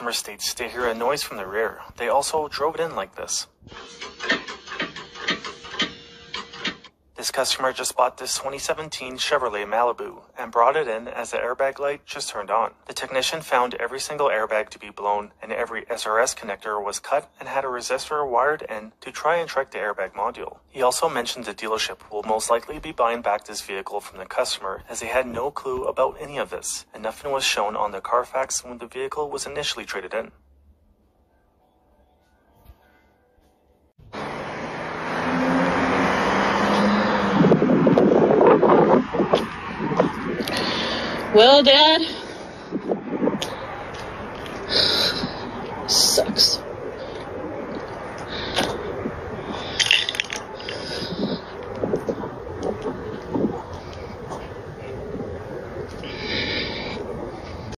customer states to hear a noise from the rear. They also drove it in like this. This customer just bought this 2017 Chevrolet Malibu and brought it in as the airbag light just turned on. The technician found every single airbag to be blown and every SRS connector was cut and had a resistor wired in to try and track the airbag module. He also mentioned the dealership will most likely be buying back this vehicle from the customer as they had no clue about any of this and nothing was shown on the Carfax when the vehicle was initially traded in. Well, Dad, sucks.